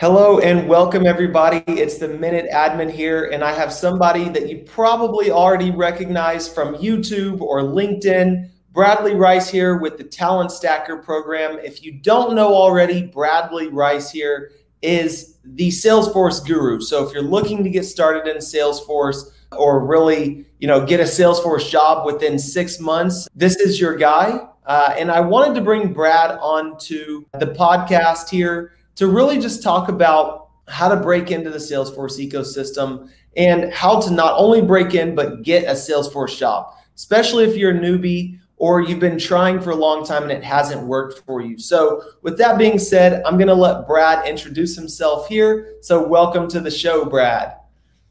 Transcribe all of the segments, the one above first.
Hello and welcome everybody. It's the Minute Admin here, and I have somebody that you probably already recognize from YouTube or LinkedIn. Bradley Rice here with the Talent Stacker program. If you don't know already, Bradley Rice here is the Salesforce guru. So if you're looking to get started in Salesforce or really, you know, get a Salesforce job within six months, this is your guy. Uh, and I wanted to bring Brad onto the podcast here to really just talk about how to break into the Salesforce ecosystem and how to not only break in, but get a Salesforce job, especially if you're a newbie or you've been trying for a long time and it hasn't worked for you. So, with that being said, I'm going to let Brad introduce himself here. So, welcome to the show, Brad.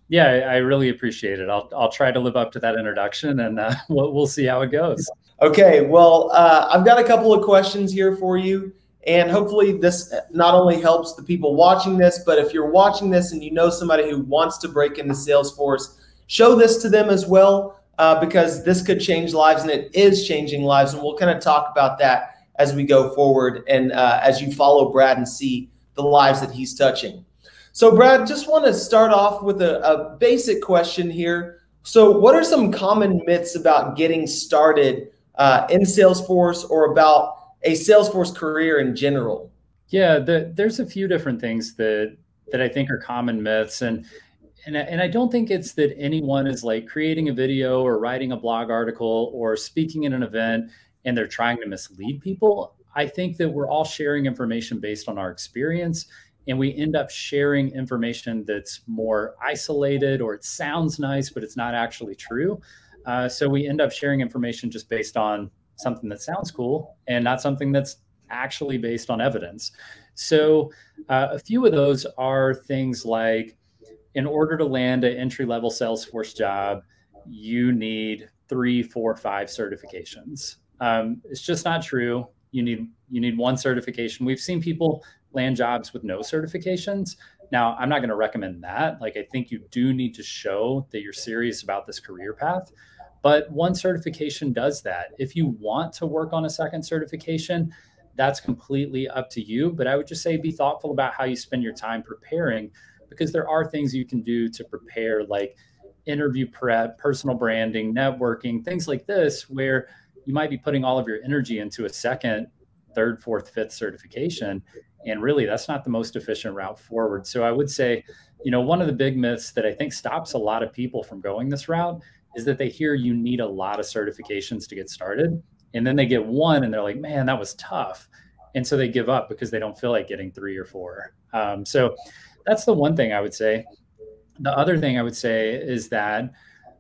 Yeah, I really appreciate it. I'll, I'll try to live up to that introduction and uh, we'll, we'll see how it goes. Okay, well, uh, I've got a couple of questions here for you. And hopefully, this not only helps the people watching this, but if you're watching this and you know somebody who wants to break into Salesforce, show this to them as well, uh, because this could change lives and it is changing lives. And we'll kind of talk about that as we go forward and uh, as you follow Brad and see the lives that he's touching. So, Brad, just want to start off with a, a basic question here. So, what are some common myths about getting started uh, in Salesforce or about a Salesforce career in general? Yeah, the, there's a few different things that that I think are common myths, and and and I don't think it's that anyone is like creating a video or writing a blog article or speaking in an event and they're trying to mislead people. I think that we're all sharing information based on our experience and we end up sharing information that's more isolated or it sounds nice but it's not actually true uh, so we end up sharing information just based on something that sounds cool and not something that's actually based on evidence. So, uh, a few of those are things like in order to land an entry level Salesforce job, you need three, four, five certifications. Um, it's just not true. You need you need one certification. We've seen people land jobs with no certifications. Now, I'm not going to recommend that. Like, I think you do need to show that you're serious about this career path. But one certification does that. If you want to work on a second certification, that's completely up to you. But I would just say be thoughtful about how you spend your time preparing because there are things you can do to prepare, like interview prep, personal branding, networking, things like this, where you might be putting all of your energy into a second, third, fourth, fifth certification. And really, that's not the most efficient route forward. So I would say, you know, one of the big myths that I think stops a lot of people from going this route is that they hear you need a lot of certifications to get started. And then they get one and they're like, man, that was tough. And so they give up because they don't feel like getting three or four. Um, so that's the one thing I would say. The other thing I would say is that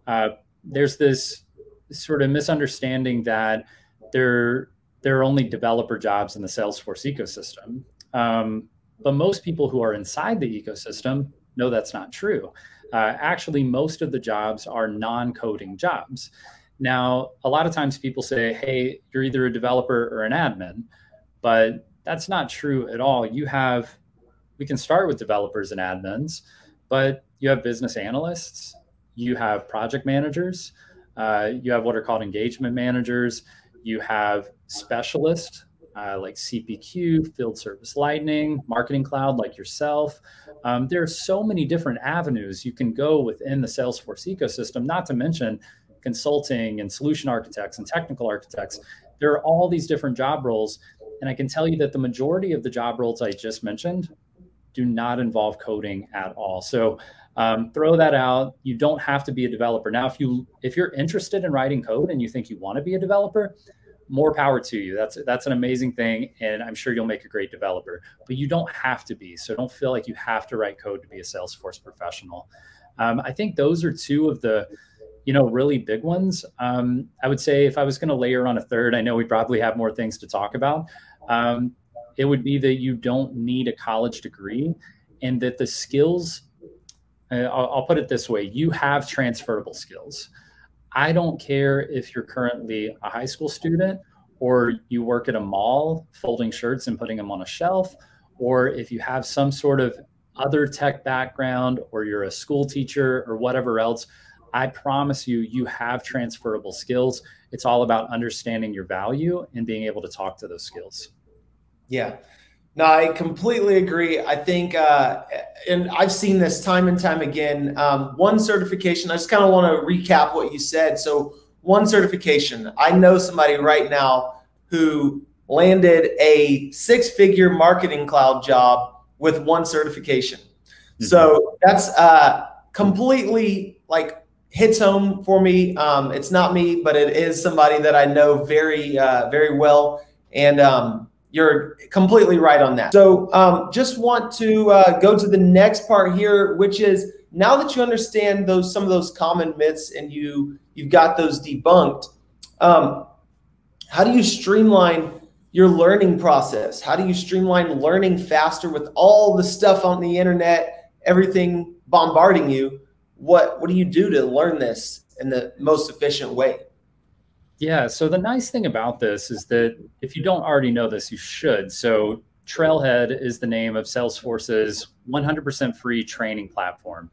uh, there's this sort of misunderstanding that there, there are only developer jobs in the Salesforce ecosystem. Um, but most people who are inside the ecosystem know that's not true uh, actually most of the jobs are non-coding jobs. Now, a lot of times people say, hey, you're either a developer or an admin, but that's not true at all. You have, we can start with developers and admins, but you have business analysts, you have project managers, uh, you have what are called engagement managers, you have specialists uh, like CPQ, Field Service Lightning, Marketing Cloud, like yourself. Um, there are so many different avenues you can go within the Salesforce ecosystem, not to mention consulting and solution architects and technical architects. There are all these different job roles. And I can tell you that the majority of the job roles I just mentioned do not involve coding at all. So um, throw that out. You don't have to be a developer. Now, if you if you're interested in writing code and you think you want to be a developer, more power to you. That's that's an amazing thing, and I'm sure you'll make a great developer. But you don't have to be. So don't feel like you have to write code to be a Salesforce professional. Um, I think those are two of the, you know, really big ones. Um, I would say if I was going to layer on a third, I know we probably have more things to talk about. Um, it would be that you don't need a college degree, and that the skills. Uh, I'll, I'll put it this way: you have transferable skills. I don't care if you're currently a high school student or you work at a mall folding shirts and putting them on a shelf, or if you have some sort of other tech background or you're a school teacher or whatever else. I promise you, you have transferable skills. It's all about understanding your value and being able to talk to those skills. Yeah. No, I completely agree. I think, uh, and I've seen this time and time again. Um, one certification, I just kind of want to recap what you said. So, one certification, I know somebody right now who landed a six figure marketing cloud job with one certification. Mm-hmm. So, that's uh, completely like hits home for me. Um, it's not me, but it is somebody that I know very, uh, very well. And, um, you're completely right on that. So um, just want to uh, go to the next part here, which is now that you understand those some of those common myths and you you've got those debunked, um, how do you streamline your learning process? How do you streamline learning faster with all the stuff on the internet, everything bombarding you? What what do you do to learn this in the most efficient way? Yeah. So the nice thing about this is that if you don't already know this, you should. So Trailhead is the name of Salesforce's 100% free training platform.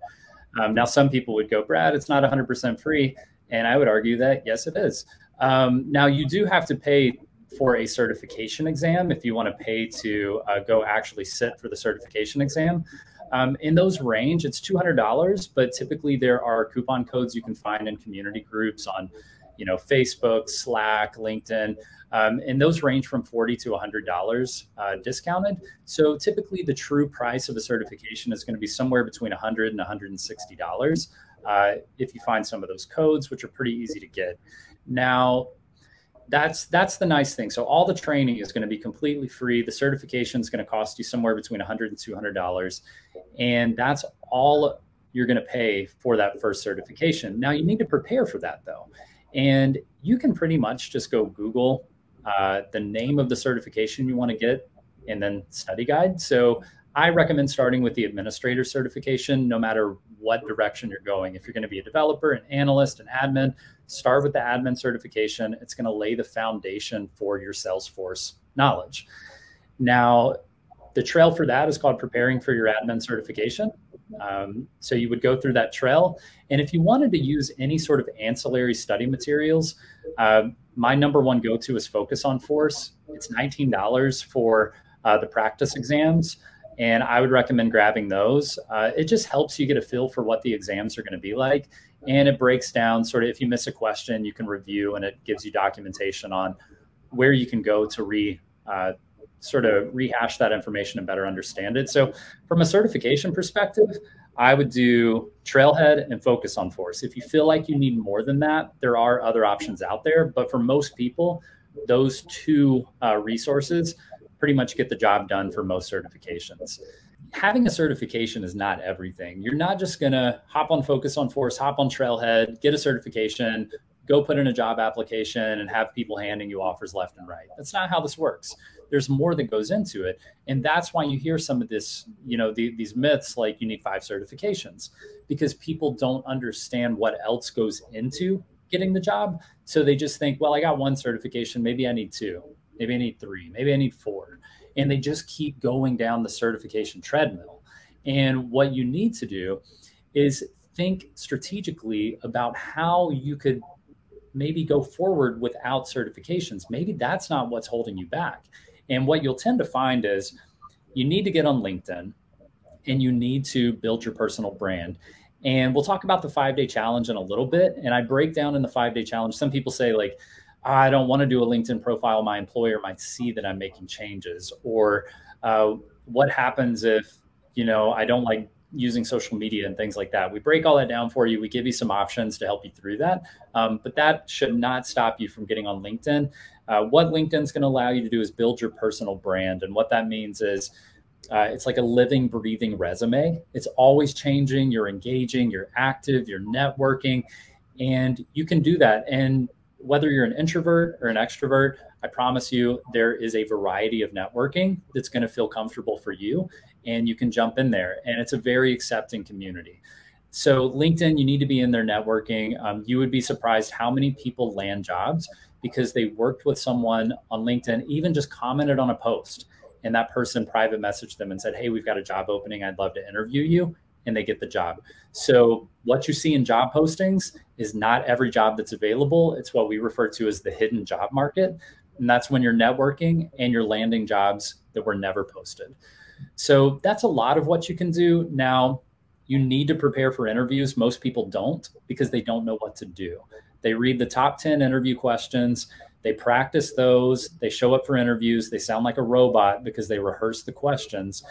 Um, now, some people would go, Brad, it's not 100% free. And I would argue that, yes, it is. Um, now, you do have to pay for a certification exam if you want to pay to uh, go actually sit for the certification exam. Um, in those range, it's $200, but typically there are coupon codes you can find in community groups on you know, Facebook, Slack, LinkedIn, um, and those range from forty to hundred dollars uh, discounted. So typically, the true price of a certification is going to be somewhere between a hundred and one hundred and sixty dollars uh, if you find some of those codes, which are pretty easy to get. Now, that's that's the nice thing. So all the training is going to be completely free. The certification is going to cost you somewhere between 100 and 200 dollars, and that's all you're going to pay for that first certification. Now you need to prepare for that though. And you can pretty much just go Google uh, the name of the certification you want to get and then study guide. So I recommend starting with the administrator certification, no matter what direction you're going. If you're going to be a developer, an analyst, an admin, start with the admin certification. It's going to lay the foundation for your Salesforce knowledge. Now, the trail for that is called preparing for your admin certification. Um, so you would go through that trail. And if you wanted to use any sort of ancillary study materials, uh, my number one go to is Focus on Force. It's $19 for uh, the practice exams. And I would recommend grabbing those. Uh, it just helps you get a feel for what the exams are going to be like. And it breaks down sort of if you miss a question, you can review and it gives you documentation on where you can go to re uh, sort of rehash that information and better understand it. So, from a certification perspective, I would do Trailhead and focus on Force. If you feel like you need more than that, there are other options out there. But for most people, those two uh, resources pretty much get the job done for most certifications. Having a certification is not everything. You're not just going to hop on Focus on Force, hop on Trailhead, get a certification, go put in a job application, and have people handing you offers left and right. That's not how this works there's more that goes into it and that's why you hear some of this you know the, these myths like you need five certifications because people don't understand what else goes into getting the job so they just think well i got one certification maybe i need two maybe i need three maybe i need four and they just keep going down the certification treadmill and what you need to do is think strategically about how you could maybe go forward without certifications. Maybe that's not what's holding you back. And what you'll tend to find is you need to get on LinkedIn and you need to build your personal brand. And we'll talk about the five day challenge in a little bit. And I break down in the five day challenge. Some people say, like, I don't want to do a LinkedIn profile. My employer might see that I'm making changes. Or uh, what happens if, you know, I don't like using social media and things like that. We break all that down for you. We give you some options to help you through that. Um, but that should not stop you from getting on LinkedIn. Uh, what LinkedIn's going to allow you to do is build your personal brand. And what that means is uh, it's like a living, breathing resume. It's always changing. You're engaging, you're active, you're networking, and you can do that. And whether you're an introvert or an extrovert, I promise you there is a variety of networking that's going to feel comfortable for you and you can jump in there. And it's a very accepting community. So, LinkedIn, you need to be in there networking. Um, you would be surprised how many people land jobs because they worked with someone on LinkedIn, even just commented on a post, and that person private messaged them and said, Hey, we've got a job opening. I'd love to interview you. And they get the job. So, what you see in job postings is not every job that's available. It's what we refer to as the hidden job market. And that's when you're networking and you're landing jobs that were never posted. So that's a lot of what you can do. Now, you need to prepare for interviews. Most people don't because they don't know what to do. They read the top 10 interview questions, they practice those, they show up for interviews, they sound like a robot because they rehearse the questions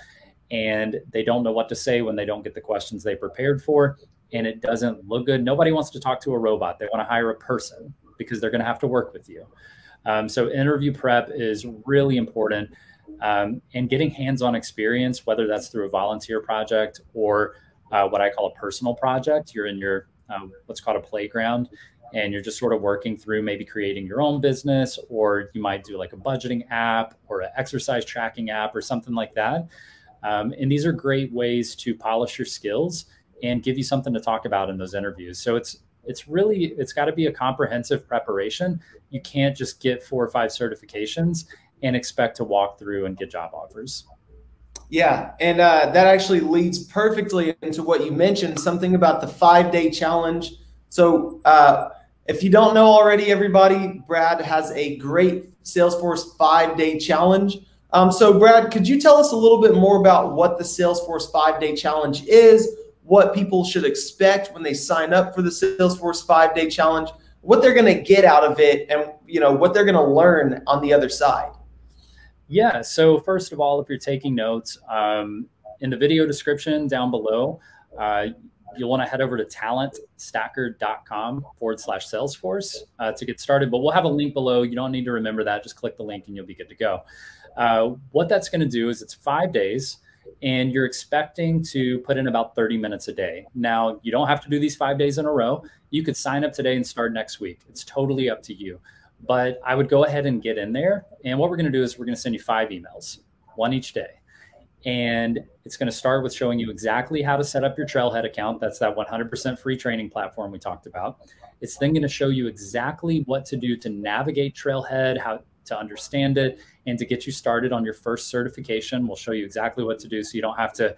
and they don't know what to say when they don't get the questions they prepared for and it doesn't look good. Nobody wants to talk to a robot. They want to hire a person because they're going to have to work with you. Um, so interview prep is really important. Um, and getting hands-on experience, whether that's through a volunteer project or uh, what I call a personal project, you're in your um, what's called a playground, and you're just sort of working through maybe creating your own business, or you might do like a budgeting app or an exercise tracking app or something like that. Um, and these are great ways to polish your skills and give you something to talk about in those interviews. So it's it's really it's got to be a comprehensive preparation. You can't just get four or five certifications and expect to walk through and get job offers. Yeah, and uh, that actually leads perfectly into what you mentioned, something about the five day challenge. So, uh, if you don't know already, everybody, Brad has a great Salesforce five day challenge. Um, so, Brad, could you tell us a little bit more about what the Salesforce five day challenge is? what people should expect when they sign up for the Salesforce five day challenge, what they're going to get out of it, and you know what they're going to learn on the other side. Yeah. So first of all, if you're taking notes, um, in the video description down below, uh, you'll want to head over to talentstacker.com forward slash Salesforce uh, to get started. But we'll have a link below. You don't need to remember that. Just click the link and you'll be good to go. Uh, what that's going to do is it's five days and you're expecting to put in about 30 minutes a day. Now, you don't have to do these five days in a row. You could sign up today and start next week. It's totally up to you. But I would go ahead and get in there. And what we're going to do is we're going to send you five emails, one each day. And it's going to start with showing you exactly how to set up your Trailhead account. That's that 100% free training platform we talked about. It's then going to show you exactly what to do to navigate Trailhead, how to understand it and to get you started on your first certification. We'll show you exactly what to do so you don't have to,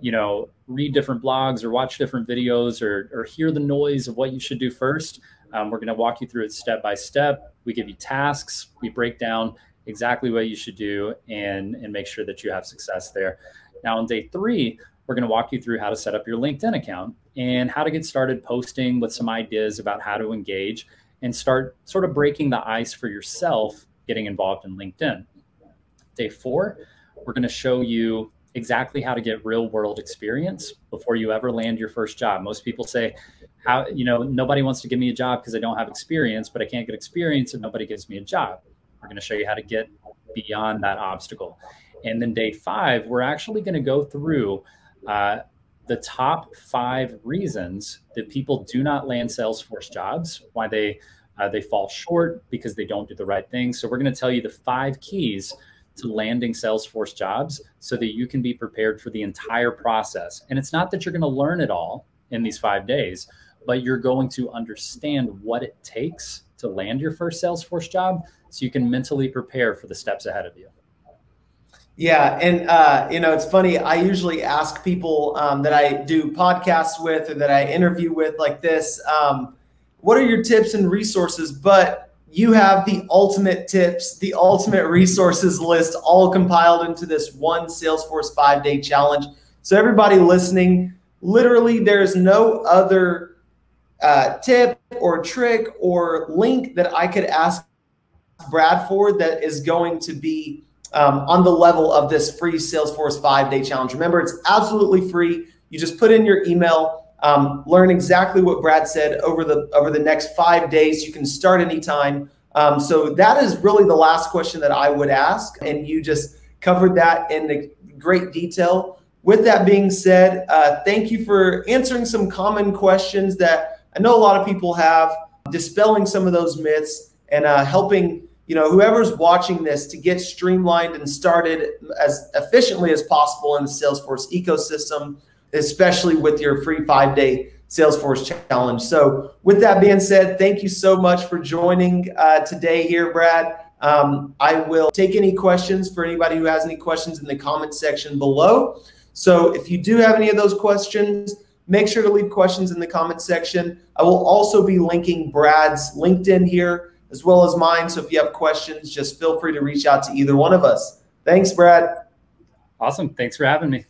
you know, read different blogs or watch different videos or, or hear the noise of what you should do first. Um, we're going to walk you through it step by step. We give you tasks, we break down exactly what you should do and, and make sure that you have success there. Now, on day three, we're going to walk you through how to set up your LinkedIn account and how to get started posting with some ideas about how to engage and start sort of breaking the ice for yourself getting involved in LinkedIn. Day four, we're going to show you exactly how to get real world experience before you ever land your first job. Most people say, how, you know, nobody wants to give me a job because I don't have experience, but I can't get experience and nobody gives me a job. We're going to show you how to get beyond that obstacle. And then day five, we're actually going to go through uh, the top five reasons that people do not land Salesforce jobs, why they uh, they fall short because they don't do the right things. So we're going to tell you the five keys to landing Salesforce jobs so that you can be prepared for the entire process. And it's not that you're going to learn it all in these five days, but you're going to understand what it takes to land your first Salesforce job so you can mentally prepare for the steps ahead of you. Yeah, and uh, you know it's funny. I usually ask people um, that I do podcasts with or that I interview with like this. Um, what are your tips and resources? But you have the ultimate tips, the ultimate resources list all compiled into this one Salesforce five day challenge. So, everybody listening, literally, there's no other uh, tip or trick or link that I could ask Brad for that is going to be um, on the level of this free Salesforce five day challenge. Remember, it's absolutely free. You just put in your email um, learn exactly what Brad said over the over the next five days. You can start anytime. Um, so that is really the last question that I would ask, and you just covered that in great detail. With that being said, uh, thank you for answering some common questions that I know a lot of people have, dispelling some of those myths, and uh, helping you know whoever's watching this to get streamlined and started as efficiently as possible in the Salesforce ecosystem especially with your free five day Salesforce challenge. So, with that being said, thank you so much for joining uh, today here, Brad. Um, I will take any questions for anybody who has any questions in the comment section below. So, if you do have any of those questions, make sure to leave questions in the comment section. I will also be linking Brad's LinkedIn here as well as mine. So if you have questions, just feel free to reach out to either one of us. Thanks, Brad. Awesome. Thanks for having me.